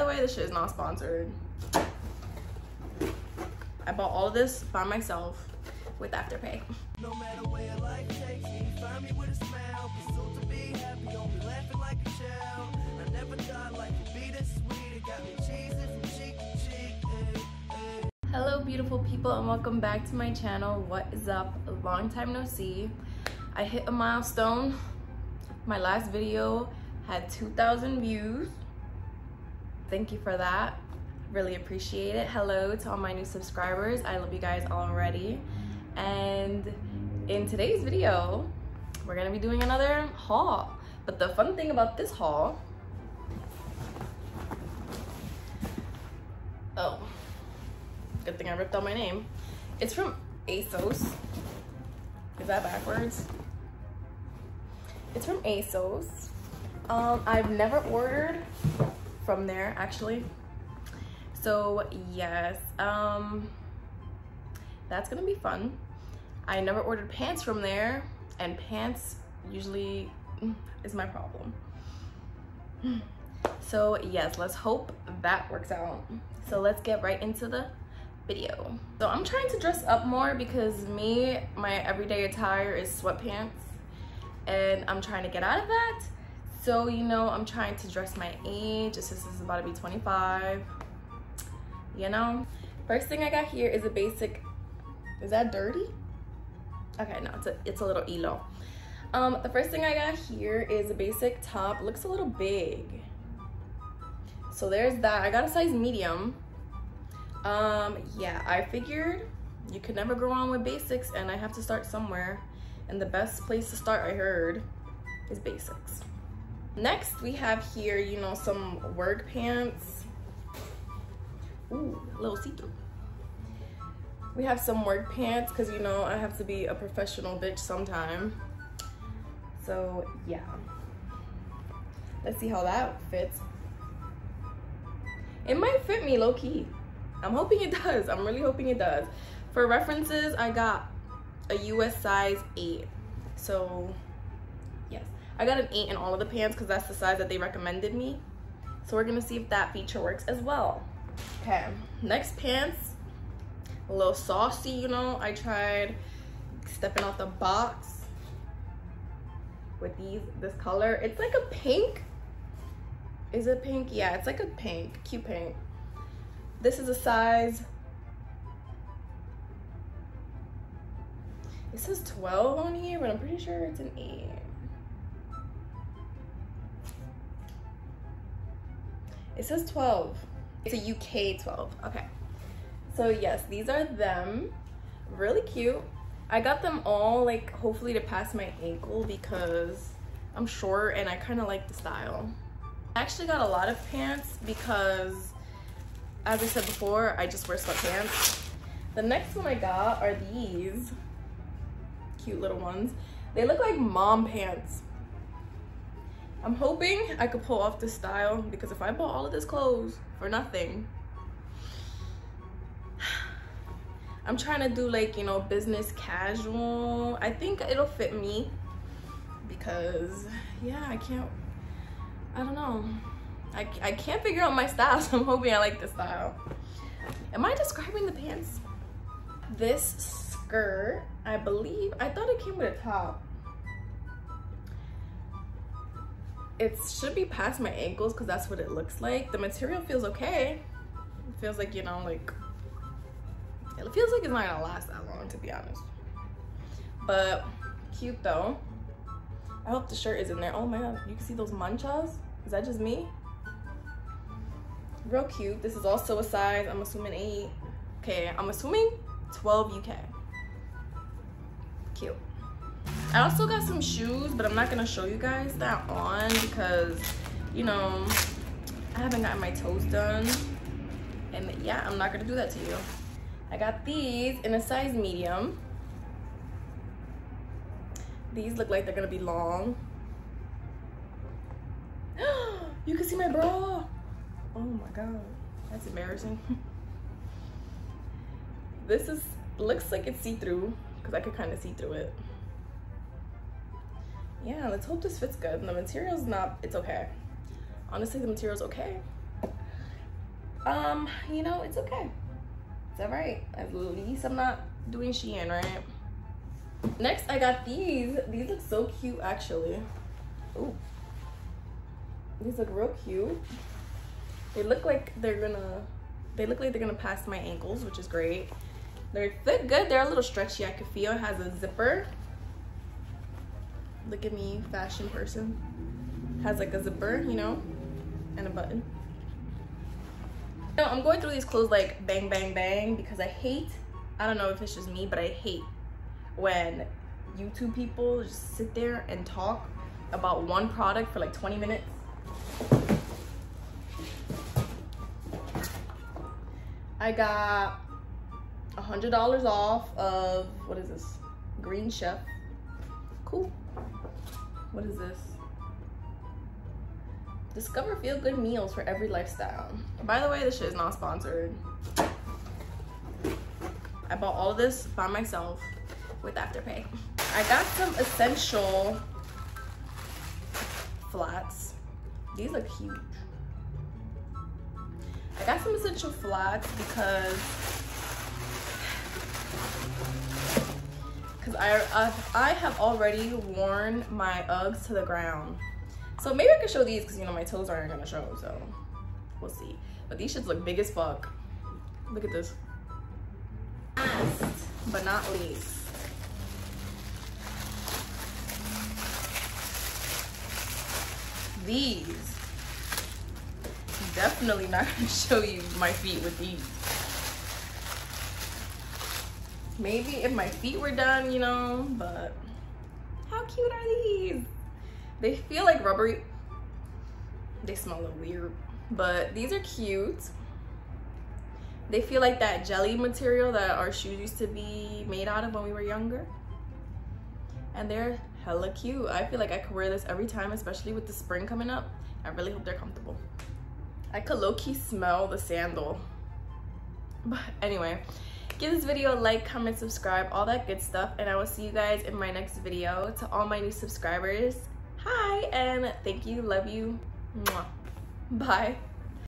By the way, this shit is not sponsored. I bought all of this by myself with Afterpay. No matter where life takes me, find me with a smile. Be to be happy, laughing like a child. I never thought life would be this sweet. It got me cheesing from cheek to cheek. Ay, ay. Hello, beautiful people, and welcome back to my channel. What is up? Long time no see. I hit a milestone. My last video had 2,000 views. Thank you for that. Really appreciate it. Hello to all my new subscribers. I love you guys already. And in today's video, we're gonna be doing another haul. But the fun thing about this haul, oh, good thing I ripped out my name. It's from ASOS. Is that backwards? It's from ASOS. Um, I've never ordered from there actually. So yes, um, that's gonna be fun. I never ordered pants from there and pants usually is my problem. So yes, let's hope that works out. So let's get right into the video. So I'm trying to dress up more because me, my everyday attire is sweatpants and I'm trying to get out of that. So, you know, I'm trying to dress my age this is about to be 25, you know? First thing I got here is a basic, is that dirty? Okay, no, it's a, it's a little elo. Um, the first thing I got here is a basic top, looks a little big. So there's that, I got a size medium. Um, yeah, I figured you could never go wrong with basics and I have to start somewhere. And the best place to start, I heard, is basics. Next, we have here, you know, some work pants. Ooh, little see-through. We have some work pants because, you know, I have to be a professional bitch sometime. So, yeah. Let's see how that fits. It might fit me low-key. I'm hoping it does. I'm really hoping it does. For references, I got a US size 8. So. I got an 8 in all of the pants because that's the size that they recommended me. So we're to see if that feature works as well. Okay, next pants. A little saucy, you know. I tried stepping off the box with these, this color. It's like a pink. Is it pink? Yeah, it's like a pink, cute pink. This is a size It says 12 on here, but I'm pretty sure it's an 8. It says 12. It's a UK 12. Okay. So yes, these are them. Really cute. I got them all like hopefully to pass my ankle because I'm short and I kind of like the style. I actually got a lot of pants because as I said before, I just wear sweatpants. The next one I got are these cute little ones. They look like mom pants. I'm hoping I could pull off this style because if I bought all of this clothes for nothing, I'm trying to do like, you know, business casual. I think it'll fit me because yeah, I can't, I don't know. I, I can't figure out my style, so I'm hoping I like this style. Am I describing the pants? This skirt, I believe. I thought it came with a top. It should be past my ankles because that's what it looks like. The material feels okay. It feels like, you know, like, it feels like it's not gonna last that long, to be honest. But cute though. I hope the shirt is in there. Oh my God, you can see those manchas? Is that just me? Real cute. This is also a size, I'm assuming eight. Okay, I'm assuming 12 UK cute i also got some shoes but i'm not gonna show you guys that on because you know i haven't gotten my toes done. And yeah i'm not gonna do that to you. I got these in a size medium. These look like they're gonna be long. You can see my bra. Oh my god that's embarrassing. This is looks like it's see-through because I could kind of see through it. Yeah, let's hope this fits good. And the material's not, it's okay. Honestly, the material's okay. um, you know, it's okay. It's all right. At least I'm not doing Shein, right? Next, I got these. These look so cute, actually. Ooh. These look real cute. They look like they're gonna, they look like they're gonna pass my ankles, which is great. They fit good. They're a little stretchy. I could feel it has a zipper. Look at me, fashion person. Has like a zipper, you know, and a button. Know, I'm going through these clothes like bang, bang, bang because I hate, I don't know if it's just me, but I hate when YouTube people just sit there and talk about one product for like 20 minutes. I got a hundred dollars off of what is this green chef cool. What is this? Discover feel good meals for every lifestyle. By the way this shit is not sponsored. I bought all of this by myself with afterpay. I got some essential flats. These look huge. I got some essential flats because because I, I, I have already worn my Uggs to the ground. So maybe I could show these because you know my toes aren't gonna show, so we'll see. But these shits look big as fuck. Look at this. Last but not least. These definitely not gonna show you my feet with these. Maybe if my feet were done, you know, but how cute are these? They feel like rubbery. They smell a little weird, but these are cute. They feel like that jelly material that our shoes used to be made out of when we were younger. And they're hella cute. I feel like I could wear this every time, especially with the spring coming up. I really hope they're comfortable. I could low-key smell the sandal. But anyway, give this video a like, comment, subscribe, all that good stuff. And I will see you guys in my next video. To all my new subscribers, hi, and thank you, love you. Mwah. Bye.